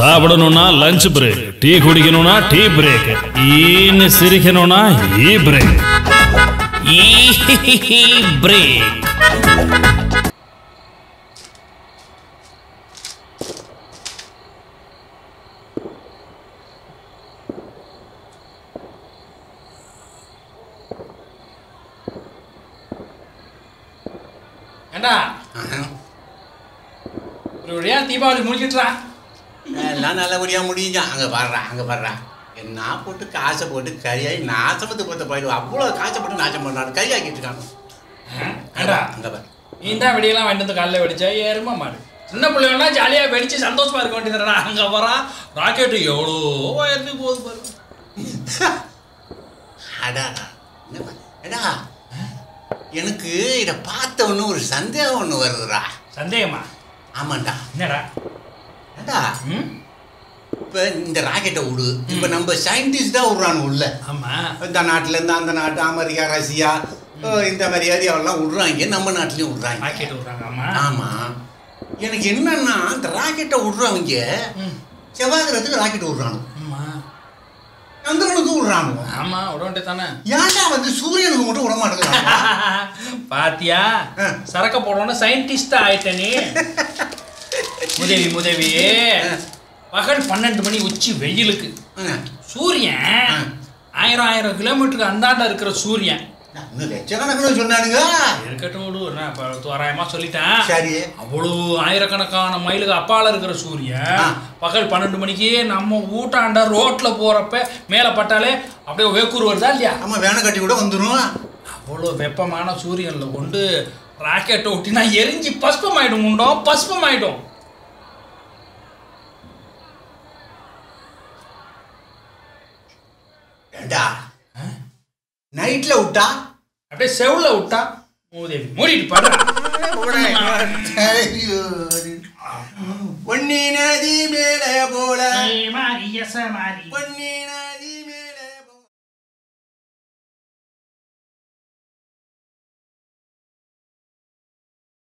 சாப்பிடணும்னா lunch break tea குடிக்கணும்னா tea break ஈன்னு சிரிக்கணும்னா ஈ பிரேக் ஈ பிரேக் ஏண்டா? ஒரு வழியா தீபாவளி முடிச்சிட்டுறா எல்லாம் நல்லபடியாக முடிஞ்சா அங்கே பாடுறா அங்கே பாடுறா என்ன போட்டு காசை போட்டு கறியாகி நாசமத்து போத்த போயிடுவோம் அவ்வளோ காசை போட்டு நாசம் பண்ணாரு கறியாக்கிட்டு இருக்காங்க நீ தான் வெடியெல்லாம் வந்து காலைல வெடிச்சா எருமா மாடு? சின்ன பிள்ளைங்கன்னா ஜாலியாக வெடிச்சு சந்தோஷமா இருக்க வேண்டியதுடா அங்கே வரா ராக்கெட்டு எவ்வளோ உயர்ந்து போகுது பாரு. என்னப்பா? எடா எனக்கு இதை பார்த்த ஒன்று ஒரு சந்தேகம் ஒன்று வருதுடா. சந்தேகமா? ஆமாண்டா. என்னடா? ம்? இப்போ இந்த ராக்கெட்டை விடு. இப்போ நம்ம சயின்டிஸ்ட் தான் விட்றானு உள்ள ஆமா. இந்த நாட்டிலேருந்து அந்த நாட்டு அமெரிக்கா ரஷ்யா இந்த மாதிரி ஏரியாவெல்லாம் விட்றாங்க. நம்ம நாட்டிலையும் விட்றாங்க. ராக்கெட் விட்றாங்க ஆமா. ஆமாம் எனக்கு என்னன்னா இந்த ராக்கெட்டை விட்றவங்க செவ்வாய்க்கிறதுக்கு ராக்கெட் விட்றானு ஆமா. சந்திரனுக்கு விட்றானு ஆமா விட தானே ஏன்டா வந்து சூரியனுக்கு மட்டும் விட மாட்டேங்கிறாங்க? பாத்தியா. சரக்க போடணும் சயின்டிஸ்ட் ஆயிட்ட நீ. உதவி உதவி. பகல் பன்னெண்டு மணி உச்சி வெயிலுக்கு. சூரியன் ஆயிரம் ஆயிரம் கிலோமீட்டருக்கு அந்தாண்ட இருக்கிற சூரியன். ஆயிரக்கணக்கான மைலுக்கு அப்பால இருக்கிற சூரியன். பகல் பன்னெண்டு மணிக்கு நம்ம ஊட்டாண்ட ரோட்ல போறப்ப மேலே பட்டாலே அப்படியே வேக்கூர் வருதா இல்லையா? ஆமாம் வேனை கட்டி கூட வந்துடும் அவ்வளோ வெப்பமான சூரியன்ல கொண்டு ராக்கெட்டை ஒட்டினா எரிஞ்சு பஸ்பம் ஆயிடும் உண்டோ பஸ்பம் ஆயிடும் ஏண்டா? நைட்டில் விட்டா? அப்படியே செவுல விட்டா? மூதேவி மூடிட்டு பாடுறா பொன்னி நதி மேலே போல. மாறி பொன்னி